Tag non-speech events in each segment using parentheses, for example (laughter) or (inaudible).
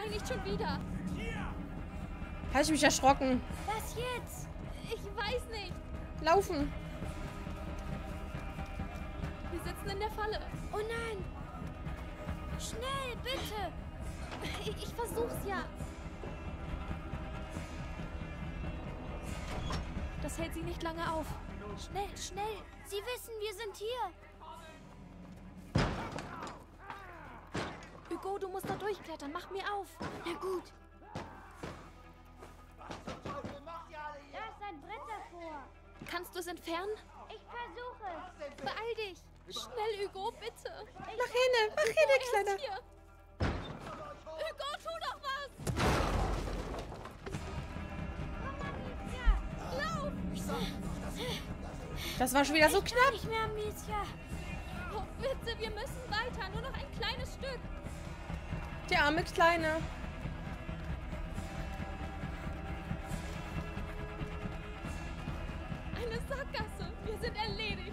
nein, nicht schon wieder. Habe ich mich erschrocken. Was jetzt? Ich weiß nicht. Laufen. Wir sitzen in der Falle. Oh nein. Schnell, bitte. Ich, ich versuch's ja. Das hält sie nicht lange auf. Schnell, schnell. Sie wissen, wir sind hier. Hugo, du musst da durchklettern. Mach mir auf. Na gut. Da ist ein Brett davor. Kannst du es entfernen? Ich versuche. Beeil dich. Schnell, Hugo, bitte. Mach hin, mach hin, Kleiner. hier. Hugo, tu doch was. Lauf. Das war schon wieder so Ich kann knapp. nicht mehr, Amicia. Oh, bitte, wir müssen weiter. Nur noch ein kleines Stück. Der arme Kleine. Eine Sackgasse. Wir sind erledigt.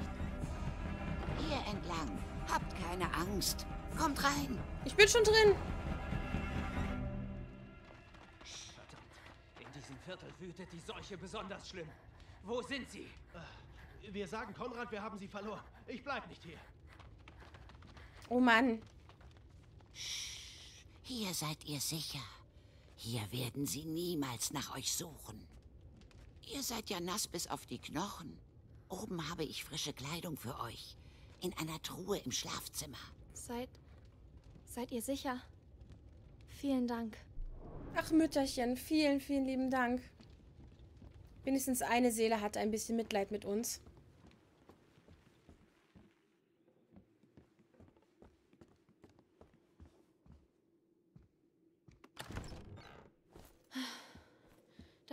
Hier entlang. Habt keine Angst. Kommt rein. Ich bin schon drin. Verdammt. In diesem Viertel wütet die Seuche besonders schlimm. Wo sind sie? Wir sagen Konrad, wir haben sie verloren. Ich bleib nicht hier. Oh Mann. Hier seid ihr sicher. Hier werden sie niemals nach euch suchen. Ihr seid ja nass bis auf die Knochen. Oben habe ich frische Kleidung für euch. In einer Truhe im Schlafzimmer. Seid. Seid ihr sicher? Vielen Dank. Ach, Mütterchen, vielen, vielen lieben Dank. Wenigstens eine Seele hat ein bisschen Mitleid mit uns.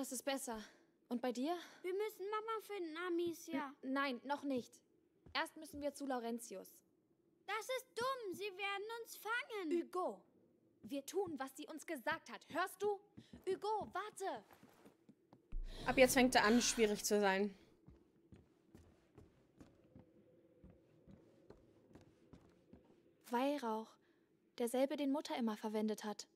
Das ist besser. Und bei dir? Wir müssen Mama finden, Amicia. Nein, noch nicht. Erst müssen wir zu Laurentius. Das ist dumm. Sie werden uns fangen. Hugo, wir tun, was sie uns gesagt hat. Hörst du? Hugo, warte. Ab jetzt fängt er an, schwierig zu sein. Weihrauch. Derselbe, den Mutter immer verwendet hat.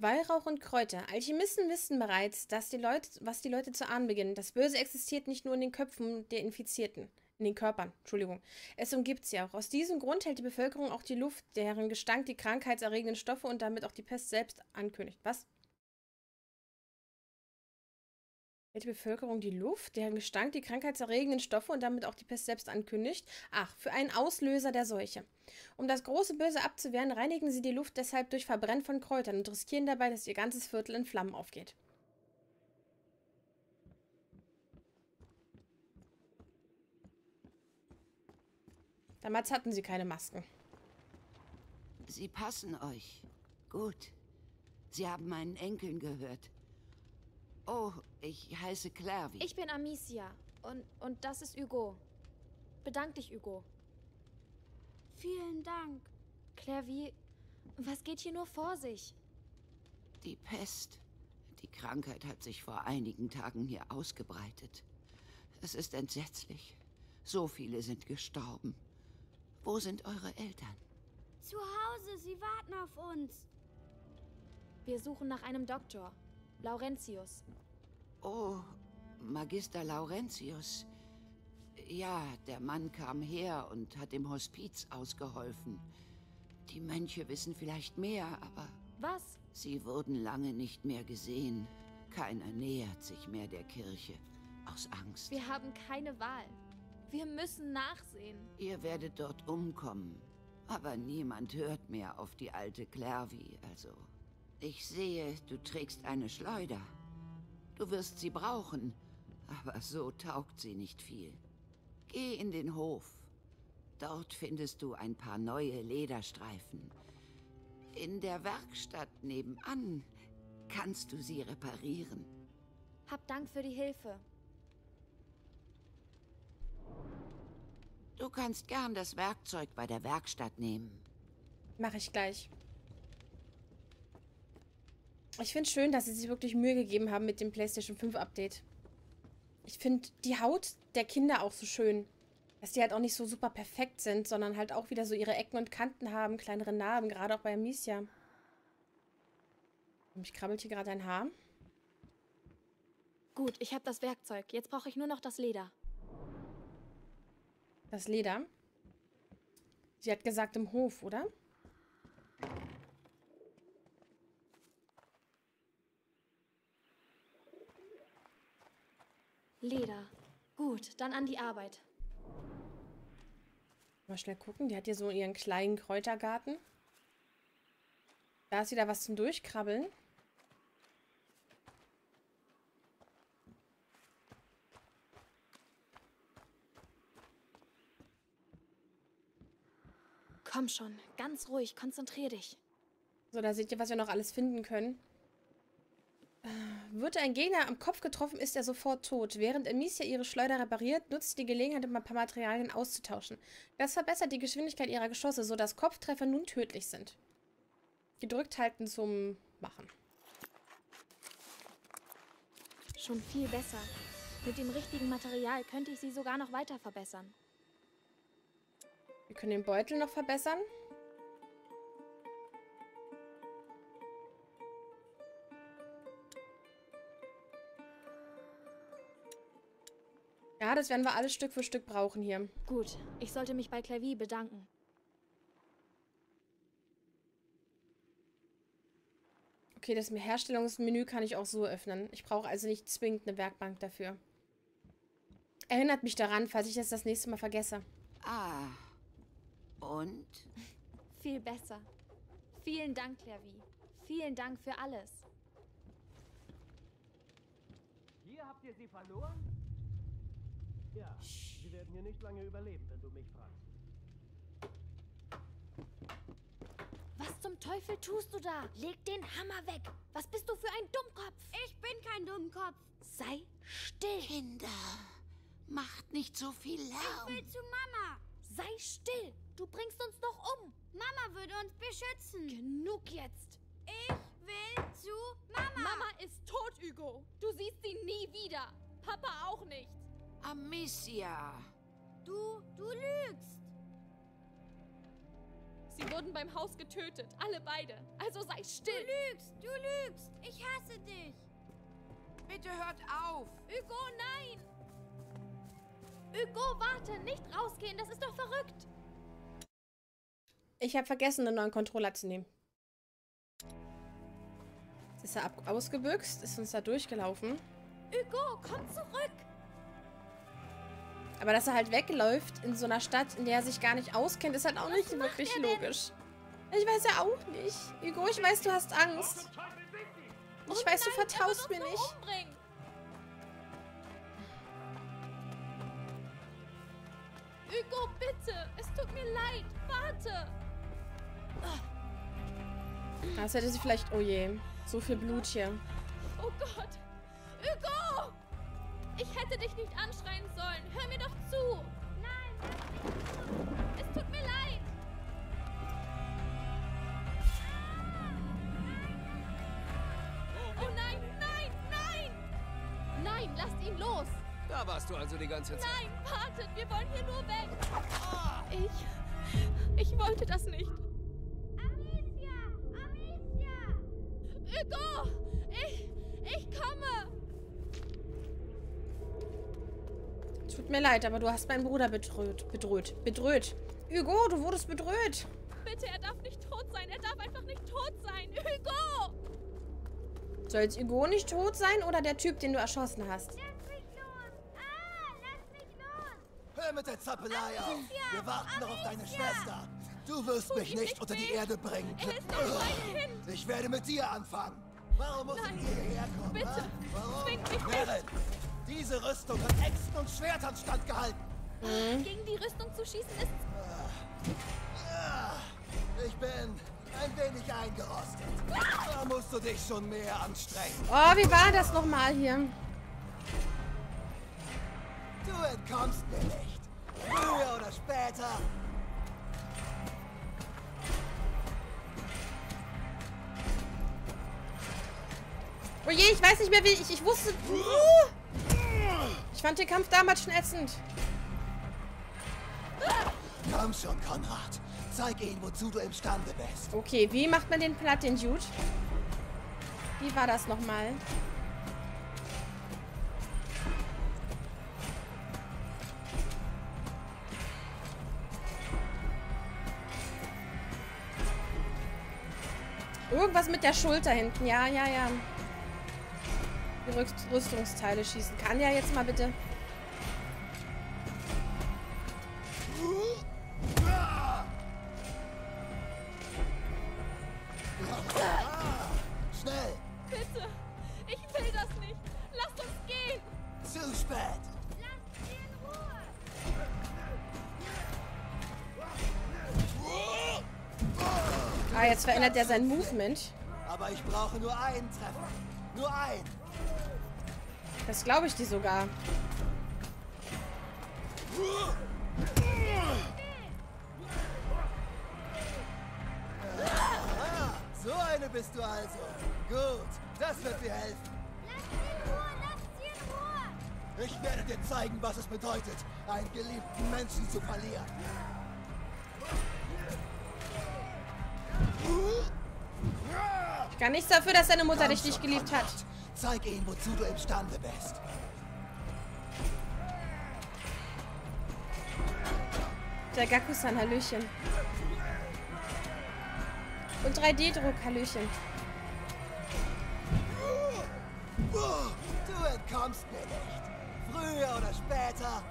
Weihrauch und Kräuter. Alchemisten wissen bereits, dass die Leute, was die Leute zu ahnen beginnen. Das Böse existiert nicht nur in den Köpfen der Infizierten. In den Körpern, Entschuldigung. Es umgibt sie auch. Aus diesem Grund hält die Bevölkerung auch die Luft, deren Gestank die krankheitserregenden Stoffe und damit auch die Pest selbst ankündigt. Was? Hält die Bevölkerung die Luft, deren Gestank die krankheitserregenden Stoffe und damit auch die Pest selbst ankündigt? Ach, für einen Auslöser der Seuche. Um das große Böse abzuwehren, reinigen sie die Luft deshalb durch Verbrennen von Kräutern und riskieren dabei, dass ihr ganzes Viertel in Flammen aufgeht. Damals hatten sie keine Masken. Sie passen euch. Gut. Sie haben meinen Enkeln gehört. Oh, ich heiße Clairvy. Ich bin Amicia. Und, und das ist Hugo. Bedank dich, Hugo. Vielen Dank. Claire, wie. Was geht hier nur vor sich? Die Pest. Die Krankheit hat sich vor einigen Tagen hier ausgebreitet. Es ist entsetzlich. So viele sind gestorben. Wo sind eure Eltern? Zu Hause, sie warten auf uns. Wir suchen nach einem Doktor. Laurentius. Oh, Magister Laurentius. Ja, der Mann kam her und hat im Hospiz ausgeholfen. Die Mönche wissen vielleicht mehr, aber Was? sie wurden lange nicht mehr gesehen. Keiner nähert sich mehr der Kirche. Aus Angst. Wir haben keine Wahl. Wir müssen nachsehen. Ihr werdet dort umkommen. Aber niemand hört mehr auf die alte Clairvy, also. Ich sehe, du trägst eine Schleuder. Du wirst sie brauchen, aber so taugt sie nicht viel. Geh in den Hof. Dort findest du ein paar neue Lederstreifen. In der Werkstatt nebenan kannst du sie reparieren. Hab Dank für die Hilfe. Du kannst gern das Werkzeug bei der Werkstatt nehmen. Mache ich gleich. Ich finde schön, dass sie sich wirklich Mühe gegeben haben mit dem PlayStation 5 Update. Ich finde die Haut der Kinder auch so schön. Dass die halt auch nicht so super perfekt sind, sondern halt auch wieder so ihre Ecken und Kanten haben, kleinere Narben, gerade auch bei Amicia. Mich krabbelt hier gerade ein Haar. Gut, ich habe das Werkzeug. Jetzt brauche ich nur noch das Leder. Das Leder. Sie hat gesagt im Hof, oder? Leder. Gut, dann an die Arbeit. Mal schnell gucken. Die hat hier so ihren kleinen Kräutergarten. Da ist wieder was zum Durchkrabbeln. Komm schon, ganz ruhig, konzentrier dich. So, da seht ihr, was wir noch alles finden können. Wird ein Gegner am Kopf getroffen, ist er sofort tot. Während Amicia ihre Schleuder repariert, nutzt sie die Gelegenheit, um ein paar Materialien auszutauschen. Das verbessert die Geschwindigkeit ihrer Geschosse, sodass Kopftreffer nun tödlich sind. Gedrückt halten zum Machen. Schon viel besser. Mit dem richtigen Material könnte ich sie sogar noch weiter verbessern. Wir können den Beutel noch verbessern. Ja, das werden wir alles Stück für Stück brauchen hier. Gut, ich sollte mich bei Clavi bedanken. Okay, das Herstellungsmenü kann ich auch so öffnen. Ich brauche also nicht zwingend eine Werkbank dafür. Erinnert mich daran, falls ich das das nächste Mal vergesse. Ah. Und? Viel besser. Vielen Dank, Clavi. Vielen Dank für alles. Hier habt ihr sie verloren? Ja, sie werden hier nicht lange überleben, wenn du mich fragst. Was zum Teufel tust du da? Leg den Hammer weg. Was bist du für ein Dummkopf? Ich bin kein Dummkopf. Sei still. Kinder, macht nicht so viel Ich Lärm. will zu Mama. Sei still. Du bringst uns doch um. Mama würde uns beschützen. Genug jetzt. Ich will zu Mama. Mama ist tot, Hugo. Du siehst sie nie wieder. Papa auch nicht. Amicia. Du, du lügst. Sie wurden beim Haus getötet. Alle beide. Also sei Du still. lügst, du lügst. Ich hasse dich. Bitte hört auf. Hugo, nein. Hugo, warte. Nicht rausgehen. Das ist doch verrückt. Ich habe vergessen, einen neuen Controller zu nehmen. Jetzt ist er ab ausgebüxt, ist uns da durchgelaufen. Hugo, komm zurück. Aber dass er halt wegläuft in so einer Stadt, in der er sich gar nicht auskennt, ist halt auch nicht wirklich logisch. Ich weiß ja auch nicht. Hugo, ich weiß, du hast Angst. Ich weiß, du vertraust mir nicht. Umbringen. Hugo, bitte. Es tut mir leid. Warte. Das hätte sie vielleicht... Oh je. So viel Blut hier. Oh Gott. Hugo! Ich hätte dich nicht anschreien sollen. Hör mir doch zu. Nein, Es tut mir leid. Oh nein, nein, nein! Nein, lasst ihn los! Da warst du also die ganze Zeit. Nein, wartet, wir wollen hier nur weg! Ich. Ich wollte das nicht. Mir leid, aber du hast meinen Bruder bedroht. Bedroht. Bedroht. Hugo, du wurdest bedroht. Bitte, er darf nicht tot sein. Er darf einfach nicht tot sein. Hugo! Soll jetzt Hugo nicht tot sein oder der Typ, den du erschossen hast? Lass mich los. Ah, lass mich los. Hör mit der Zappelei auf. Wir warten noch auf deine Schwester. Du wirst mich nicht unter die. Erde bringen. Er ist doch mein Kind! Ich werde mit dir anfangen. Warum muss Nein. ich hierher kommen? Bitte. Warum? Zwing mich nicht. Diese Rüstung hat Äxten und Schwertern standgehalten. Gegen die Rüstung zu schießen ist. Ah, Ich bin ein wenig eingerostet. Da musst du dich schon mehr anstrengen. Oh, wie war das nochmal hier? Du entkommst mir nicht. Früher oder später. Oh je, ich weiß nicht mehr, wie ich... Ich wusste... Uh! Ich fand den Kampf damals schon ätzend. Komm schon, Konrad. Zeig ihnen, wozu du imstande bist. Okay, wie macht man den platt, den Dude? Wie war das nochmal? Irgendwas mit der Schulter hinten. Ja, ja, ja. Die Rüst Rüstungsteile schießen. Kann ja jetzt mal bitte. Schnell! Bitte! Ich will das nicht! Lasst uns gehen! Zu spät! Lasst sie in Ruhe. Ah, jetzt verändert er sein Movement. Aber ich brauche nur einen Treffer. Nur einen. Das glaube ich dir sogar. So eine bist du also. Gut, das wird dir helfen. Lasst sie in Ruhe. Lasst sie in Ruhe. Ich werde dir zeigen, was es bedeutet, einen geliebten Menschen zu verlieren. Ich kann nichts dafür, dass deine Mutter dich nicht geliebt hat. Zeig ihnen, wozu du imstande bist. Der Gakusan, Hallöchen. Und 3D-Druck, Hallöchen. Du entkommst mir nicht. Früher oder später.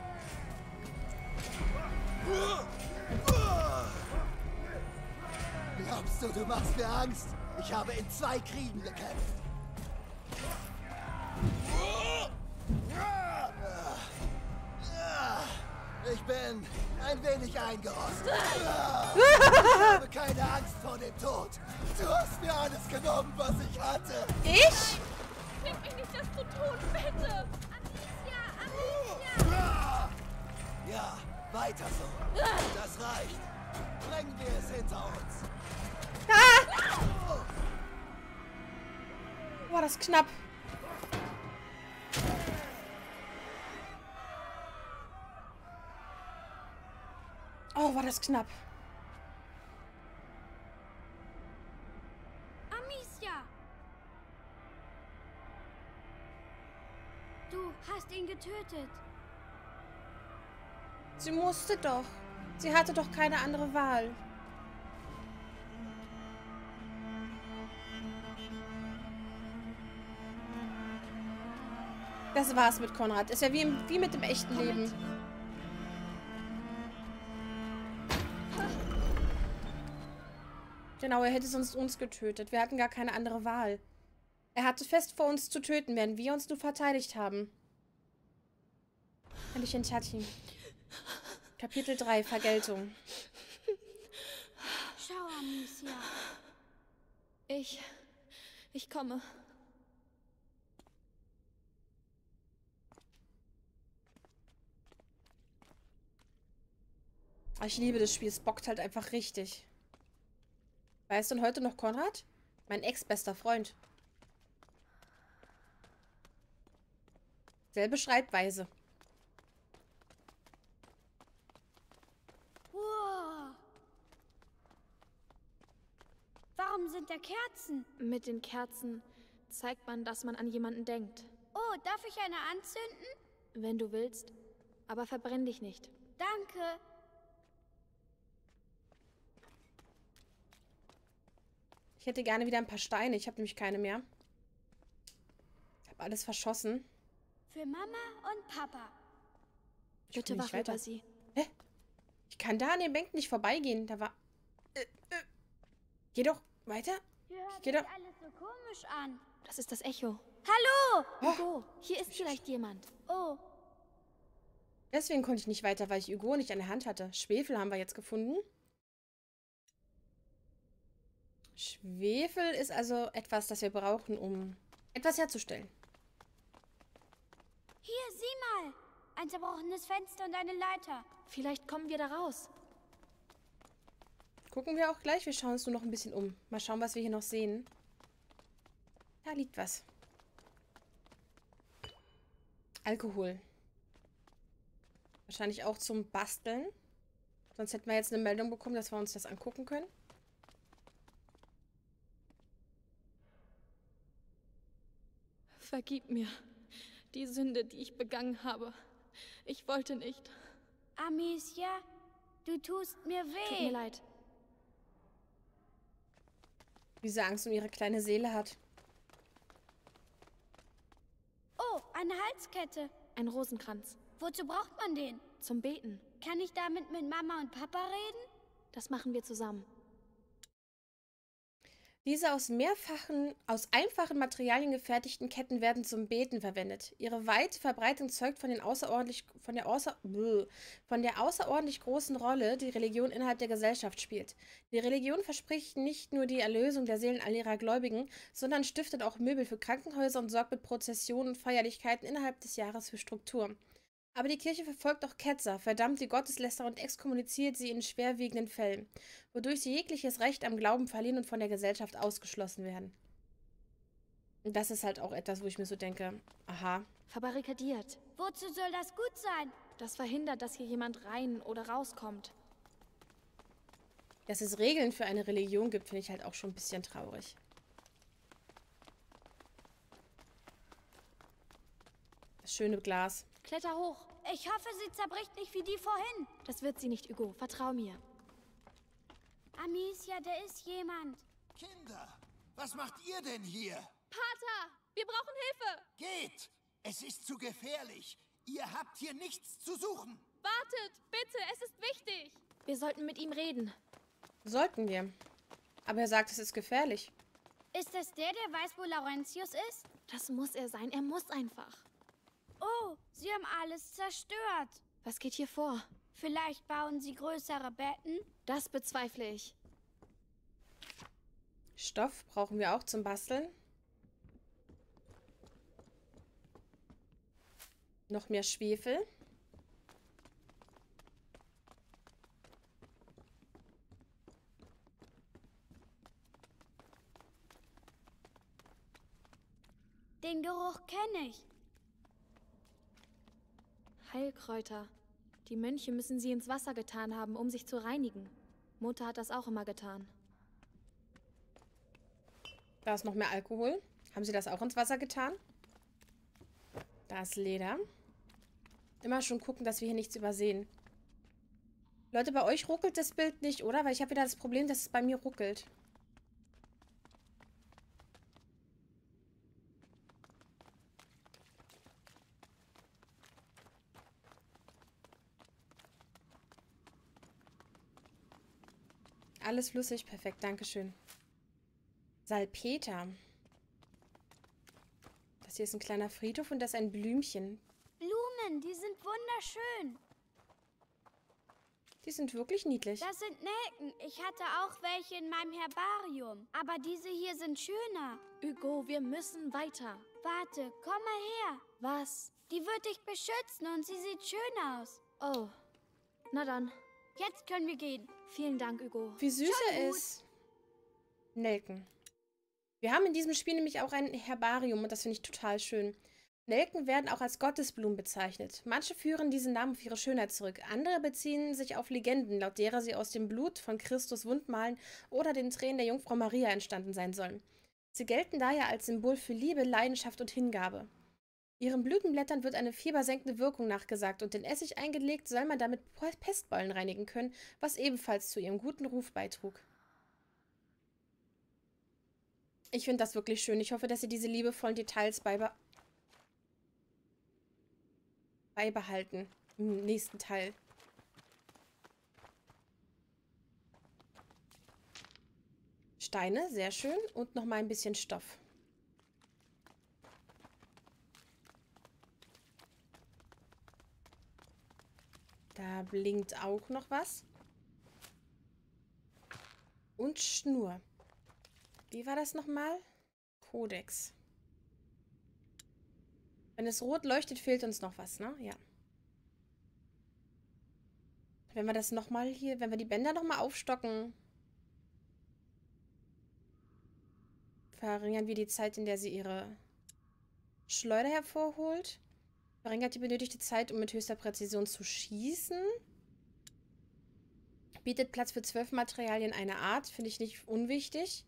Glaubst du, du machst mir Angst? Ich habe in zwei Kriegen gekämpft. Bin ein wenig eingerostet. (laughs) Ich habe keine Angst vor dem Tod. Du hast mir alles genommen, was ich hatte. Ich? Bring mich nicht, das zu tun! Bitte! Amicia, Amicia. Ja, weiter so. Das reicht. Bringen wir es hinter uns. Boah, das ist knapp. Oh, war das knapp. Amicia. Du hast ihn getötet. Sie musste doch. Sie hatte doch keine andere Wahl. Das war's mit Konrad. Ist ja wie, im, wie mit dem echten Leben. Genau, er hätte sonst uns getötet. Wir hatten gar keine andere Wahl. Er hatte fest vor, uns zu töten, während wir uns nur verteidigt haben. Hallöchen, Tati. Kapitel 3, Vergeltung. Schau, Amicia. Ich. Ich komme. Ah, Ich liebe das Spiel. Es bockt halt einfach richtig. Weißt du denn heute noch Konrad? Mein ex-bester Freund. Selbe Schreibweise. Wow. Warum sind da Kerzen? Mit den Kerzen zeigt man, dass man an jemanden denkt. Oh, darf ich eine anzünden? Wenn du willst. Aber verbrenn dich nicht. Danke. Ich hätte gerne wieder ein paar Steine. Ich habe nämlich keine mehr. Ich habe alles verschossen. Für Mama und Papa. Ich Bitte wach weiter. über sie. Ich kann da an den Bänken nicht vorbeigehen. Da war... Äh, äh. Geh doch weiter. Hier hört Geh doch- alles so komisch an. Das ist das Echo. Hallo! Hugo, hier ist vielleicht jemand. Oh, Deswegen konnte ich nicht weiter, weil ich Hugo nicht an der Hand hatte. Schwefel haben wir jetzt gefunden. Schwefel ist also etwas, das wir brauchen, um etwas herzustellen. hier, sieh mal. Ein zerbrochenes Fenster und eine Leiter. Vielleicht kommen wir da raus. Gucken wir auch gleich. Wir schauen uns nur noch ein bisschen um. Mal schauen, was wir hier noch sehen. Da liegt was. Alkohol. Wahrscheinlich auch zum Basteln. Sonst hätten wir jetzt eine Meldung bekommen, dass wir uns das angucken können. Vergib mir die Sünde, die ich begangen habe. Ich wollte nicht. Amicia, du tust mir weh. Tut mir leid. Wie sie Angst um ihre kleine Seele hat. Oh, eine Halskette. Ein Rosenkranz. Wozu braucht man den? Zum Beten. Kann ich damit mit Mama und Papa reden? Das machen wir zusammen. Diese aus mehrfachen, aus einfachen Materialien gefertigten Ketten werden zum Beten verwendet. Ihre weite Verbreitung zeugt von, von, der außer, von der außerordentlich großen Rolle, die Religion innerhalb der Gesellschaft spielt. Die Religion verspricht nicht nur die Erlösung der Seelen all ihrer Gläubigen, sondern stiftet auch Möbel für Krankenhäuser und sorgt mit Prozessionen und Feierlichkeiten innerhalb des Jahres für Struktur. Aber die Kirche verfolgt auch Ketzer, verdammt die Gotteslästerer und exkommuniziert sie in schwerwiegenden Fällen, wodurch sie jegliches Recht am Glauben verlieren und von der Gesellschaft ausgeschlossen werden. Und das ist halt auch etwas, wo ich mir so denke, aha. Verbarrikadiert. Wozu soll das gut sein? Das verhindert, dass hier jemand rein oder rauskommt. Dass es Regeln für eine Religion gibt, finde ich halt auch schon ein bisschen traurig. Das schöne Glas. Kletter hoch. Ich hoffe, sie zerbricht nicht wie die vorhin. Das wird sie nicht, Hugo. Vertrau mir. Amicia, da ist jemand. Kinder, was macht ihr denn hier? Pater, wir brauchen Hilfe. Geht! Es ist zu gefährlich. Ihr habt hier nichts zu suchen. Wartet, bitte, es ist wichtig. Wir sollten mit ihm reden. Sollten wir. Aber er sagt, es ist gefährlich. Ist es der, der weiß, wo Laurentius ist? Das muss er sein. Er muss einfach. Oh, sie haben alles zerstört. Was geht hier vor? Vielleicht bauen sie größere Betten? Das bezweifle ich. Stoff brauchen wir auch zum Basteln. Noch mehr Schwefel. Den Geruch kenne ich. Heilkräuter. Die Mönche müssen sie ins Wasser getan haben, um sich zu reinigen. Mutter hat das auch immer getan. Da ist noch mehr Alkohol. Haben sie das auch ins Wasser getan? Da ist Leder. Immer schon gucken, dass wir hier nichts übersehen. Leute, bei euch ruckelt das Bild nicht, oder? Weil ich habe wieder das Problem, dass es bei mir ruckelt. Alles flüssig, perfekt, Dankeschön. Salpeter. Das hier ist ein kleiner Friedhof und das ist ein Blümchen. Blumen, die sind wunderschön. Die sind wirklich niedlich. Das sind Nelken. Ich hatte auch welche in meinem Herbarium. Aber diese hier sind schöner. Hugo, wir müssen weiter. Warte, komm mal her. Was? Die wird dich beschützen und sie sieht schön aus. Oh. Na dann. Jetzt können wir gehen. Vielen Dank, Hugo. Wie süß er ist. Nelken. Wir haben in diesem Spiel nämlich auch ein Herbarium und das finde ich total schön. Nelken werden auch als Gottesblumen bezeichnet. Manche führen diesen Namen auf ihre Schönheit zurück, andere beziehen sich auf Legenden, laut derer sie aus dem Blut von Christus Wundmalen oder den Tränen der Jungfrau Maria entstanden sein sollen. Sie gelten daher als Symbol für Liebe, Leidenschaft und Hingabe. Ihren Blütenblättern wird eine fiebersenkende Wirkung nachgesagt und in Essig eingelegt soll man damit Pestballen reinigen können, was ebenfalls zu ihrem guten Ruf beitrug. Ich finde das wirklich schön. Ich hoffe, dass sie diese liebevollen Details beibe beibehalten im nächsten Teil. Steine, sehr schön. Und noch mal ein bisschen Stoff. Da blinkt auch noch was. Und Schnur. Wie war das nochmal? Kodex. Wenn es rot leuchtet, fehlt uns noch was, ne? Ja. Wenn wir das nochmal hier, wenn wir die Bänder nochmal aufstocken, verringern wir die Zeit, in der sie ihre Schleuder hervorholt. Verringert die benötigte Zeit, um mit höchster Präzision zu schießen. Bietet Platz für zwölf Materialien einer Art, finde ich nicht unwichtig.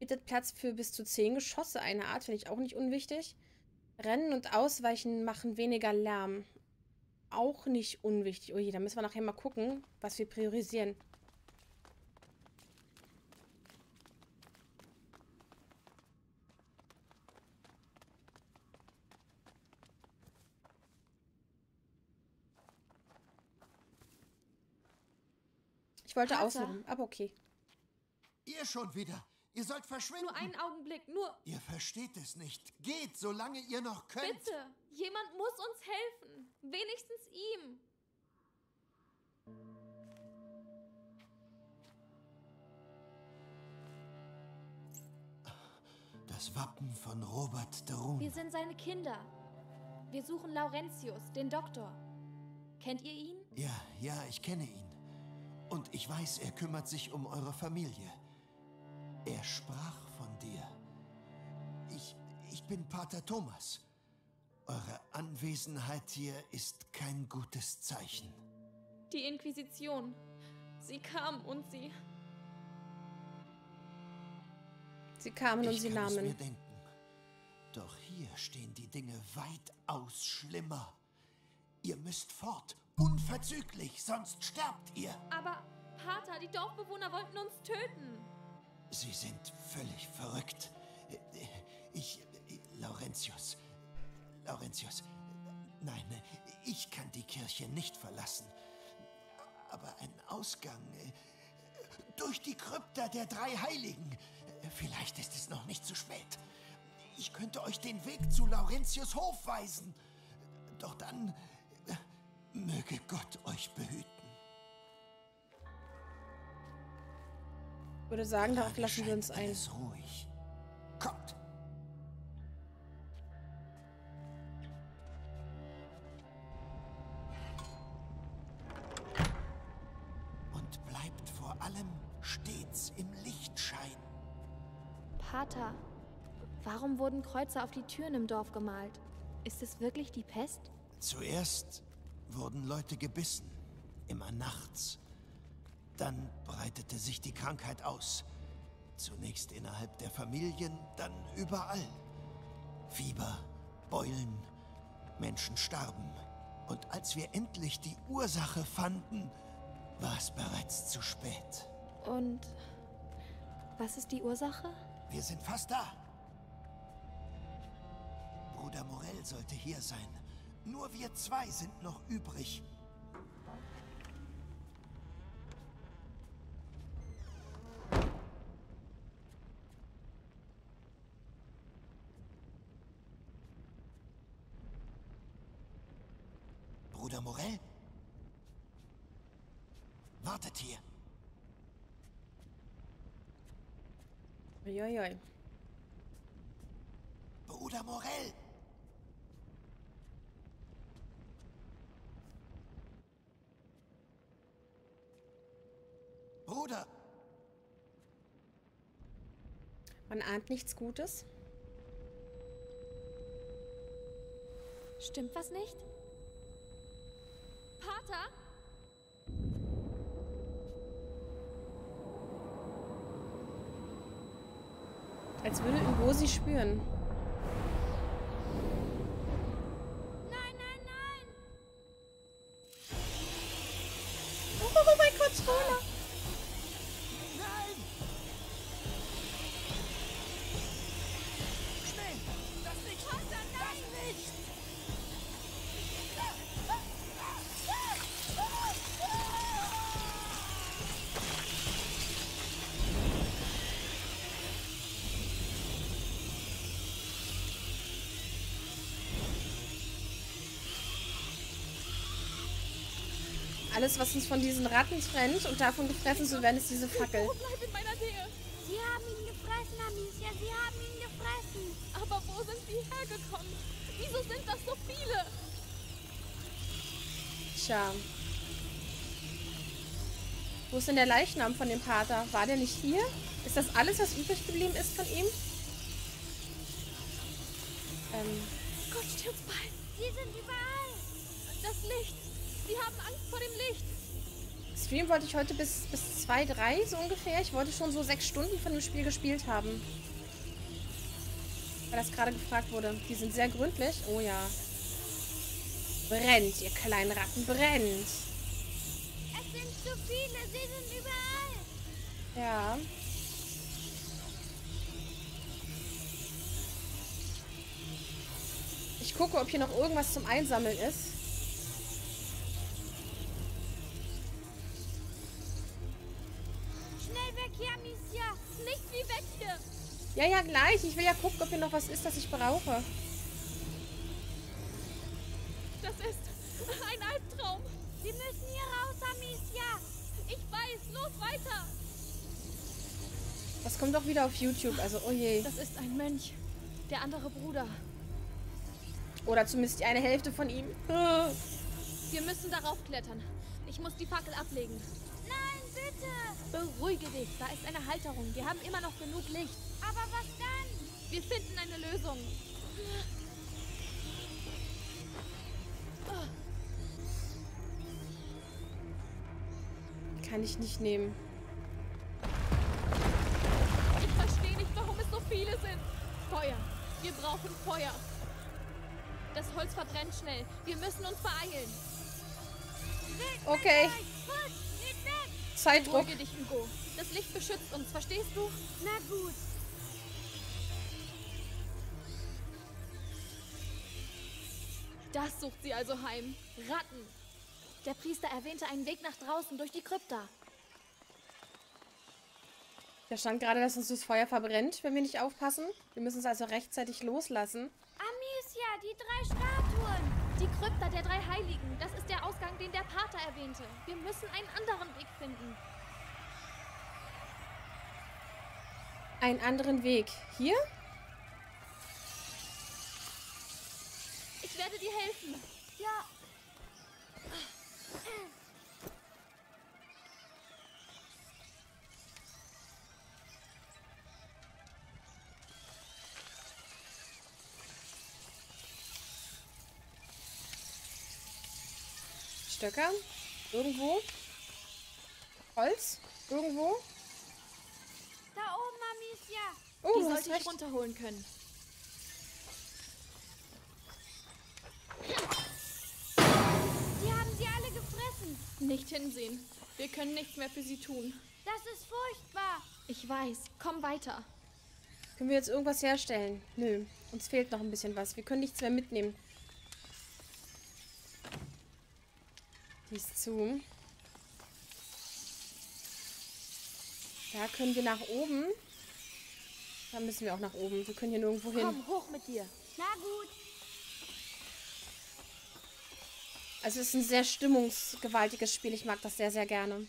Bietet Platz für bis zu zehn Geschosse einer Art, finde ich auch nicht unwichtig. Rennen und Ausweichen machen weniger Lärm. Auch nicht unwichtig. Oh je, da müssen wir nachher mal gucken, was wir priorisieren. Ich wollte aussuchen, aber okay. Ihr schon wieder. Ihr sollt verschwinden. Nur einen Augenblick, nur Ihr versteht es nicht. Geht, solange ihr noch könnt. bitte. Jemand muss uns helfen. Wenigstens ihm. Das Wappen von Robert de Rune. Wir sind seine Kinder. Wir suchen Laurentius, den Doktor. Kennt ihr ihn? Ja, ja, ich kenne ihn. Und ich weiß, er kümmert sich um eure Familie. Er sprach von dir. Ich, ich bin Pater Thomas. Eure Anwesenheit hier ist kein gutes Zeichen. Die Inquisition. Sie kam und sie. Sie kamen und ich sie kann es mir nahmen. denken. Doch hier stehen die Dinge weitaus schlimmer. Ihr müsst fort, unverzüglich, sonst sterbt ihr. Aber, Pater, die Dorfbewohner wollten uns töten. Sie sind völlig verrückt. Ich, Laurentius, Laurentius, nein, ich kann die Kirche nicht verlassen. Aber ein Ausgang äh, durch die Krypta der drei Heiligen. Vielleicht ist es noch nicht zu spät. Ich könnte euch den Weg zu Laurentius Hof weisen. Doch dann möge Gott euch behüten. Ich würde sagen, darauf lassen wir uns ein. alles ruhig. Kommt. Und bleibt vor allem stets im Lichtschein. Pater, warum wurden Kreuze auf die Türen im Dorf gemalt? Ist es wirklich die Pest? Zuerst wurden Leute gebissen, immer nachts. Dann breitete sich die Krankheit aus. Zunächst innerhalb der Familien, dann überall. Fieber, Beulen, Menschen starben. Und als wir endlich die Ursache fanden, war es bereits zu spät. Und was ist die Ursache? Wir sind fast da. Bruder Morell sollte hier sein. Nur wir zwei sind noch übrig. Bruder Morell? Wartet hier. Uiuiui. Bruder Morell! Bruder! Man ahnt nichts Gutes. Stimmt was nicht? Pater? Als würde Hugo sie spüren. Alles, was uns von diesen Ratten trennt und davon gefressen zu werden, ist diese Fackel. Oh, bleib in meiner Nähe. Sie haben ihn gefressen, Amicia. Sie haben ihn gefressen. Aber wo sind sie hergekommen? Wieso sind das so viele? Tja. Wo ist denn der Leichnam von dem Pater? War der nicht hier? Ist das alles, was übrig geblieben ist von ihm? Ähm, Gott steh uns bei. Sie sind überall. Das Licht. Sie haben Angst vor dem Licht. Stream wollte ich heute bis, bis 2, 3 so ungefähr. Ich wollte schon so sechs Stunden von dem Spiel gespielt haben. Weil das gerade gefragt wurde. Die sind sehr gründlich. Oh ja. Brennt, ihr kleinen Ratten, brennt. Es sind zu viele, sie sind überall. Ja. Ich gucke, ob hier noch irgendwas zum Einsammeln ist. Ja, ja, gleich. Ich will ja gucken, ob hier noch was ist, das ich brauche. Das ist ein Albtraum. Sie müssen hier raus, Amicia. Ich weiß. Los, weiter. Das kommt doch wieder auf YouTube, also oh je. Das ist ein Mönch. Der andere Bruder. Oder zumindest die eine Hälfte von ihm. (laughs) Wir müssen darauf klettern. Ich muss die Fackel ablegen. Nein, bitte. Beruhige dich. Da ist eine Halterung. Wir haben immer noch genug Licht. Aber was dann? Wir finden eine Lösung. Kann ich nicht nehmen. Ich verstehe nicht, warum es so viele sind. Feuer. Wir brauchen Feuer. Das Holz verbrennt schnell. Wir müssen uns beeilen. Okay. Zeitdruck. Beruhige dich, Hugo. Das Licht beschützt uns, verstehst du? Na gut. Das sucht sie also heim. Ratten. Der Priester erwähnte einen Weg nach draußen durch die Krypta. Da stand gerade, dass uns das Feuer verbrennt, wenn wir nicht aufpassen. Wir müssen es also rechtzeitig loslassen. Amicia, die drei Statuen. Die Krypta der drei Heiligen. Das ist der Ausgang, den der Pater erwähnte. Wir müssen einen anderen Weg finden. Einen anderen Weg. Hier? Werde dir helfen. Ja. Stöcker? Irgendwo? Holz? Irgendwo? Da oben, Amicia. Oh, Die sollte ich runterholen können. Die haben sie alle gefressen. Nicht hinsehen. Wir können nichts mehr für sie tun. Das ist furchtbar. Ich weiß. Komm weiter. Können wir jetzt irgendwas herstellen? Nö, uns fehlt noch ein bisschen was. Wir können nichts mehr mitnehmen. Die ist zu. Da können wir nach oben. Da müssen wir auch nach oben. Wir können hier nirgendwo hin. Komm, hoch mit dir. Na gut. Also es ist ein sehr stimmungsgewaltiges Spiel. Ich mag das sehr, sehr gerne.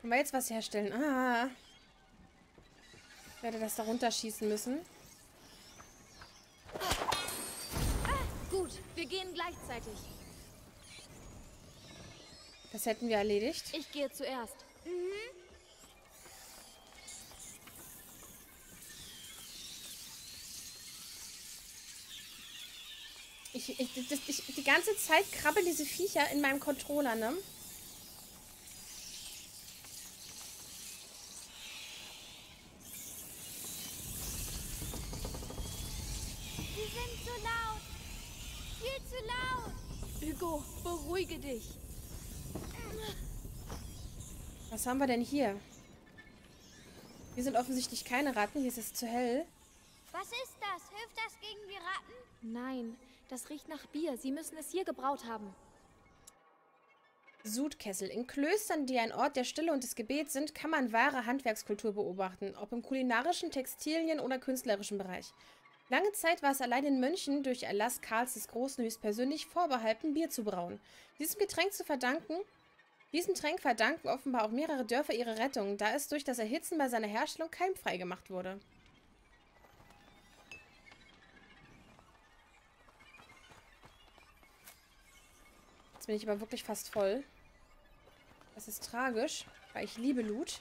Können wir jetzt was herstellen? Ah. Ich werde das da runterschießen müssen. Gehen gleichzeitig. Das hätten wir erledigt. Ich gehe zuerst. Ich, ich, das, ich, die ganze Zeit krabbeln diese Viecher in meinem Controller, ne? Die sind zu laut. Viel zu laut. Hugo, beruhige dich. Was haben wir denn hier? Hier sind offensichtlich keine Ratten. Hier ist es zu hell. Was ist das? Hilft das gegen die Ratten? Nein, das riecht nach Bier. Sie müssen es hier gebraut haben. Sudkessel. In Klöstern, die ein Ort der Stille und des Gebets sind, kann man wahre Handwerkskultur beobachten, ob im kulinarischen, Textilien- oder künstlerischen Bereich. Lange Zeit war es allein den Mönchen durch Erlass Karls des Großen höchstpersönlich vorbehalten, Bier zu brauen. Diesem Getränk zu verdanken, diesem Tränk verdanken offenbar auch mehrere Dörfer ihre Rettung, da es durch das Erhitzen bei seiner Herstellung keimfrei gemacht wurde. bin ich aber wirklich fast voll. Das ist tragisch, weil ich liebe Loot.